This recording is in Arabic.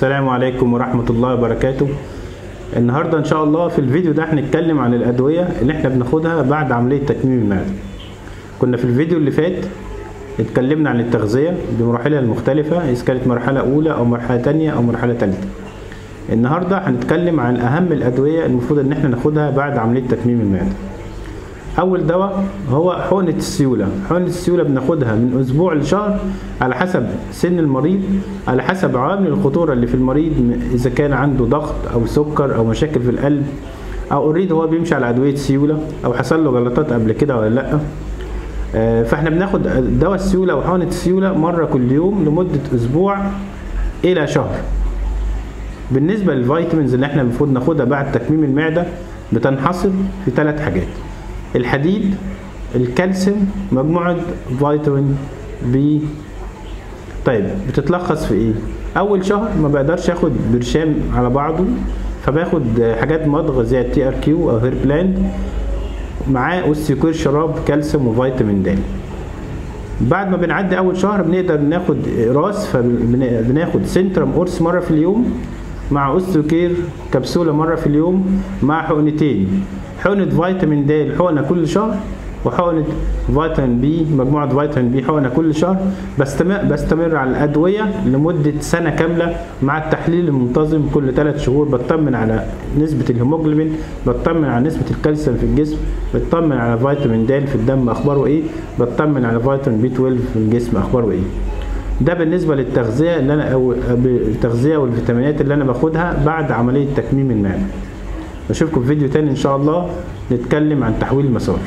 السلام عليكم ورحمة الله وبركاته. النهاردة إن شاء الله في الفيديو ده هنتكلم عن الأدوية اللي إحنا بناخدها بعد عملية تكميم المعدة. كنا في الفيديو اللي فات اتكلمنا عن التغذية بمراحلها المختلفة إذا كانت مرحلة أولى أو مرحلة تانية أو مرحلة تالتة. النهاردة هنتكلم عن أهم الأدوية المفروض إن إحنا ناخدها بعد عملية تكميم المعدة. أول دواء هو حقنه السيولة. حقنه السيولة بناخدها من أسبوع لشهر على حسب سن المريض على حسب عوامل الخطورة اللي في المريض إذا كان عنده ضغط أو سكر أو مشاكل في القلب أو already هو بيمشي على أدوية سيولة أو حصل له جلطات قبل كده ولا لأ. آه، فإحنا بناخد دواء السيولة أو حقنه السيولة مرة كل يوم لمدة أسبوع إلى شهر. بالنسبة لل vitamins اللي إحنا المفروض ناخدها بعد تكميم المعدة بتنحصر في ثلاث حاجات. الحديد الكالسيوم مجموعة فيتامين بي طيب بتتلخص في إيه؟ أول شهر ما بقدرش آخد برشام على بعضه فباخد حاجات مضغ زي ال TRQ أو هير بلاند معاه أوستيوكير شراب كالسيوم وفيتامين د. بعد ما بنعدي أول شهر بنقدر ناخد راس فبناخد سنتروم قرص مرة في اليوم مع أوستيوكير كبسولة مرة في اليوم مع حقنتين. حقنة فيتامين د حقنه كل شهر وحقنة فيتامين بي مجموعة فيتامين بي حقنة كل شهر بستمر بستمر على الأدوية لمدة سنة كاملة مع التحليل المنتظم كل ثلاث شهور. بطمن على نسبة الهيموجلوبين بطمن على نسبة الكالسيوم في الجسم بطمن على فيتامين د في الدم أخباره إيه بطمن على فيتامين بي 12 في الجسم أخباره إيه. ده بالنسبة للتغذية اللي أنا أو التغذيه والفيتامينات اللي أنا باخدها بعد عملية تكميم المعدة. اشوفكم في فيديو تاني إن شاء الله نتكلم عن تحويل المسار.